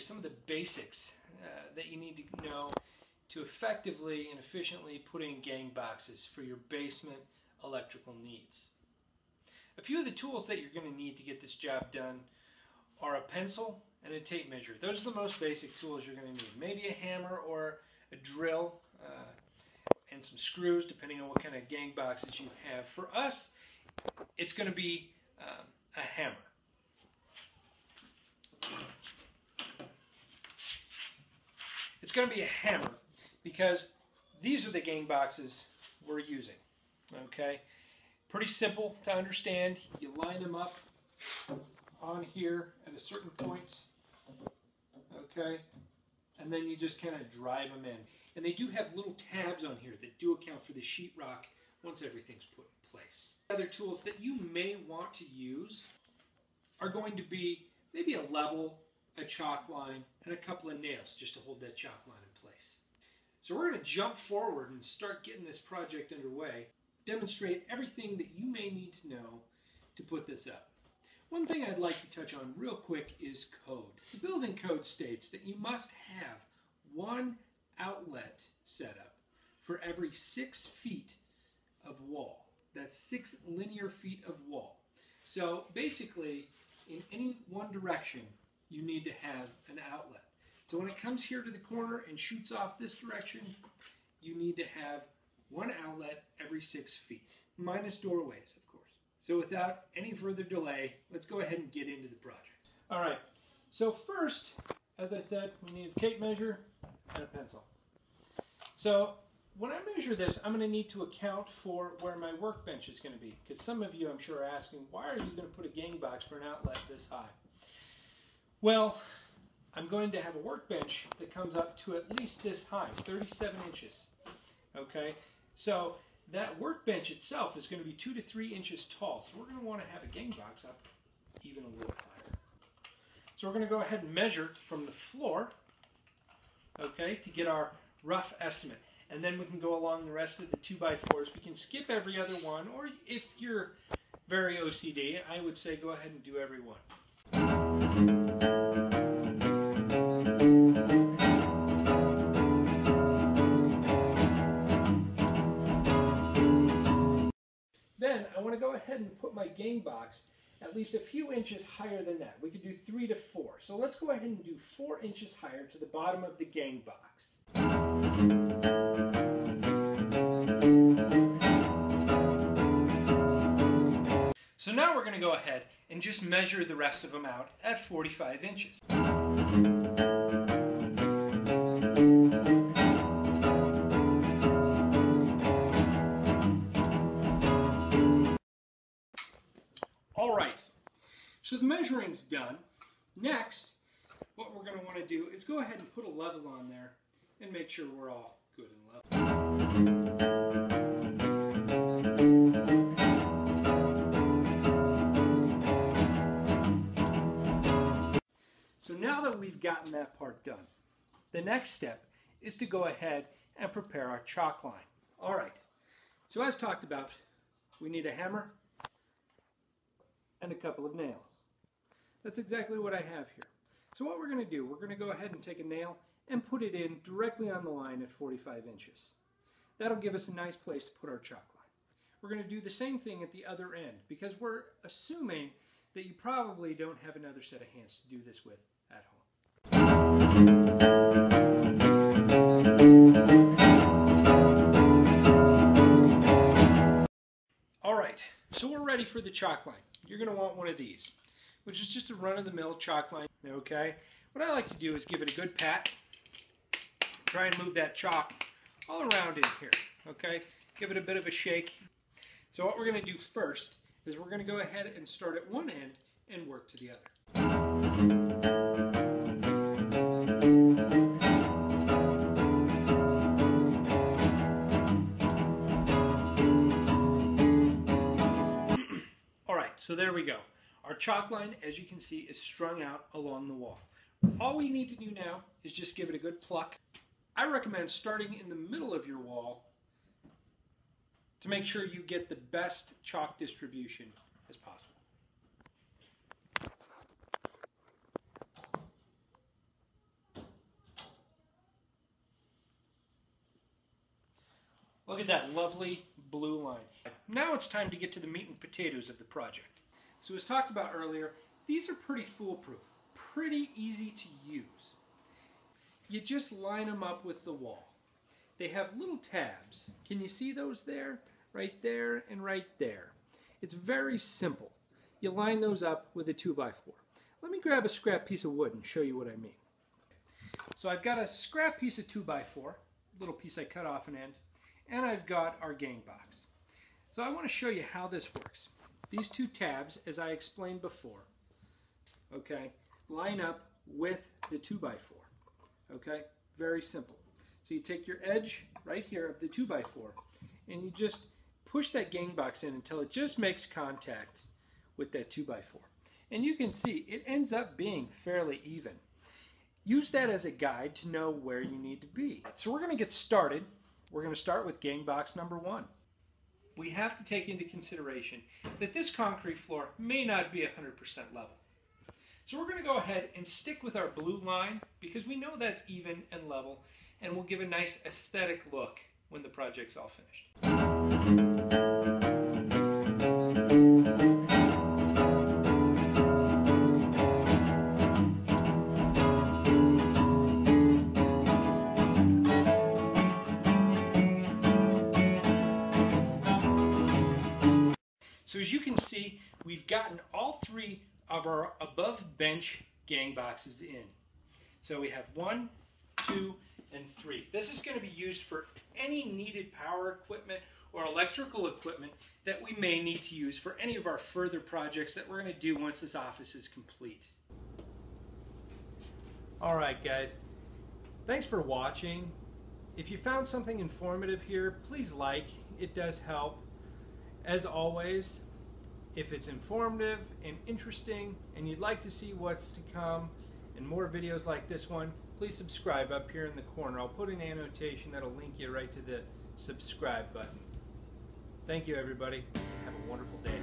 some of the basics uh, that you need to know to effectively and efficiently put in gang boxes for your basement electrical needs. A few of the tools that you're going to need to get this job done are a pencil and a tape measure. Those are the most basic tools you're going to need. Maybe a hammer or a drill uh, and some screws depending on what kind of gang boxes you have. For us, it's going to be um, a hammer. It's going to be a hammer because these are the gang boxes we're using. Okay, pretty simple to understand. You line them up on here at a certain point. Okay, and then you just kind of drive them in. And they do have little tabs on here that do account for the sheetrock once everything's put in place. Other tools that you may want to use are going to be maybe a level, a chalk line, and a couple of nails just to hold that chalk line in place. So we're going to jump forward and start getting this project underway, demonstrate everything that you may need to know to put this up. One thing I'd like to touch on real quick is code. The building code states that you must have one outlet set up for every six feet of wall. That's six linear feet of wall. So basically, in any one direction, you need to have an outlet. So when it comes here to the corner and shoots off this direction, you need to have one outlet every six feet, minus doorways, of course. So without any further delay, let's go ahead and get into the project. All right, so first, as I said, we need a tape measure and a pencil. So when I measure this, I'm going to need to account for where my workbench is going to be. Because some of you, I'm sure, are asking, why are you going to put a gang box for an outlet this high? Well, I'm going to have a workbench that comes up to at least this high, 37 inches. Okay, so that workbench itself is going to be two to three inches tall. So we're going to want to have a gang box up even a little higher. So we're going to go ahead and measure from the floor, okay, to get our rough estimate. And then we can go along the rest of the 2 by 4s We can skip every other one, or if you're very OCD, I would say go ahead and do every one. Then I want to go ahead and put my gang box at least a few inches higher than that. We could do three to four. So let's go ahead and do four inches higher to the bottom of the gang box. So now we're going to go ahead and just measure the rest of them out at 45 inches. All right, so the measuring's done. Next, what we're going to want to do is go ahead and put a level on there and make sure we're all good and level. So now that we've gotten that part done, the next step is to go ahead and prepare our chalk line. All right, so as talked about, we need a hammer and a couple of nails. That's exactly what I have here. So what we're going to do, we're going to go ahead and take a nail and put it in directly on the line at 45 inches. That'll give us a nice place to put our chalk line. We're going to do the same thing at the other end because we're assuming that you probably don't have another set of hands to do this with at home. For the chalk line. You're going to want one of these, which is just a run-of-the-mill chalk line, okay? What I like to do is give it a good pat Try and move that chalk all around in here, okay? Give it a bit of a shake. So what we're going to do first is we're going to go ahead and start at one end and work to the other. So there we go. Our chalk line, as you can see, is strung out along the wall. All we need to do now is just give it a good pluck I recommend starting in the middle of your wall to make sure you get the best chalk distribution as possible. Look at that lovely blue line. Now it's time to get to the meat and potatoes of the project. So as talked about earlier, these are pretty foolproof, pretty easy to use. You just line them up with the wall. They have little tabs. Can you see those there? Right there and right there. It's very simple. You line those up with a 2x4. Let me grab a scrap piece of wood and show you what I mean. So I've got a scrap piece of 2x4, little piece I cut off an end, and I've got our gang box. So I want to show you how this works. These two tabs, as I explained before, okay, line up with the 2x4. Okay, very simple. So you take your edge right here of the 2x4 and you just push that gang box in until it just makes contact with that 2x4. And you can see it ends up being fairly even. Use that as a guide to know where you need to be. So we're going to get started. We're going to start with gang box number one. We have to take into consideration that this concrete floor may not be 100% level. So we're going to go ahead and stick with our blue line because we know that's even and level and will give a nice aesthetic look when the project's all finished. So as you can see, we've gotten all three of our above bench gang boxes in. So we have one, two, and three. This is going to be used for any needed power equipment or electrical equipment that we may need to use for any of our further projects that we're going to do once this office is complete. All right, guys. Thanks for watching. If you found something informative here, please like. It does help. As always, if it's informative and interesting and you'd like to see what's to come and more videos like this one, please subscribe up here in the corner. I'll put an annotation that'll link you right to the subscribe button. Thank you, everybody. Have a wonderful day.